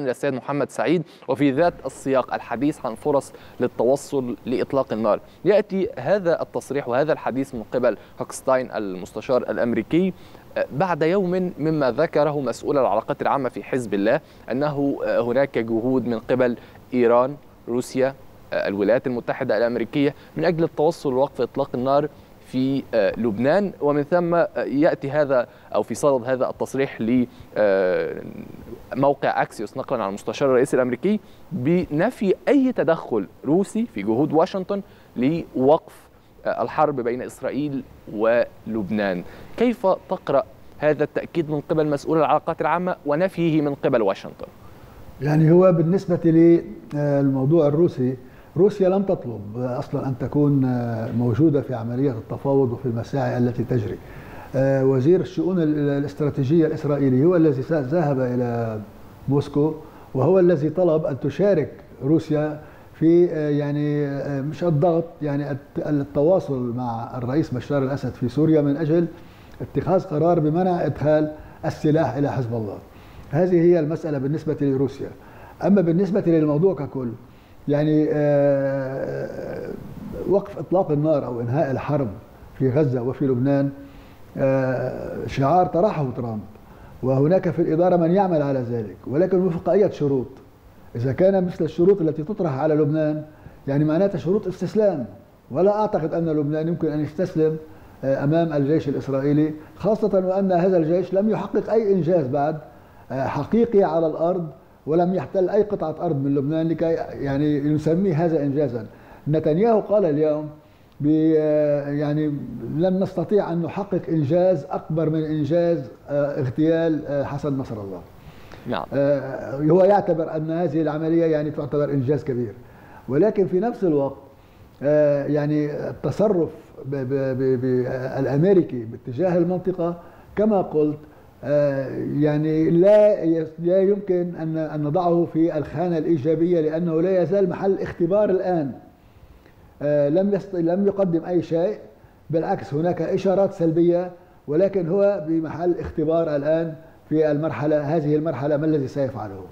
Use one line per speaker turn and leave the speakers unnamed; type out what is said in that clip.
السيد محمد سعيد وفي ذات السياق الحديث عن فرص للتوصل لإطلاق النار. يأتي هذا التصريح وهذا الحديث من قبل هوكستاين المستشار الأمريكي بعد يوم مما ذكره مسؤول العلاقات العامة في حزب الله أنه هناك جهود من قبل إيران روسيا الولايات المتحدة الأمريكية من أجل التوصل لوقف إطلاق النار في لبنان. ومن ثم يأتي هذا أو في صدد هذا التصريح لموقع اكسيوس نقلا عن المستشار الرئيسي الأمريكي بنفي أي تدخل روسي في جهود واشنطن لوقف الحرب بين إسرائيل ولبنان كيف تقرأ هذا التأكيد من قبل مسؤول العلاقات العامة ونفيه من قبل واشنطن
يعني هو بالنسبة للموضوع الروسي روسيا لم تطلب أصلا أن تكون موجودة في عملية التفاوض وفي المساعي التي تجري. وزير الشؤون الاستراتيجية الإسرائيلي هو الذي ذهب إلى موسكو وهو الذي طلب أن تشارك روسيا في يعني مش الضغط يعني التواصل مع الرئيس بشار الأسد في سوريا من أجل اتخاذ قرار بمنع إدخال السلاح إلى حزب الله. هذه هي المسألة بالنسبة لروسيا. أما بالنسبة للموضوع ككل يعني وقف إطلاق النار أو إنهاء الحرب في غزة وفي لبنان شعار طرحه ترامب. وهناك في الإدارة من يعمل على ذلك ولكن وفق أي شروط؟ إذا كان مثل الشروط التي تطرح على لبنان يعني معناتها شروط استسلام. ولا أعتقد أن لبنان يمكن أن يستسلم أمام الجيش الإسرائيلي خاصة وأن هذا الجيش لم يحقق أي إنجاز بعد حقيقي على الأرض ولم يحتل أي قطعة أرض من لبنان لكي يعني نسميه هذا انجازا. نتنياهو قال اليوم يعني لن نستطيع أن نحقق إنجاز أكبر من إنجاز اغتيال حسن نصر الله.
نعم.
هو يعتبر أن هذه العملية يعني تعتبر إنجاز كبير. ولكن في نفس الوقت يعني التصرف الأمريكي باتجاه المنطقة كما قلت يعني لا لا يمكن ان أن نضعه في الخانة الإيجابية لأنه لا يزال محل اختبار الآن لم لم يقدم أي شيء بالعكس هناك إشارات سلبية ولكن هو بمحل اختبار الآن في المرحلة هذه المرحلة ما الذي سيفعله؟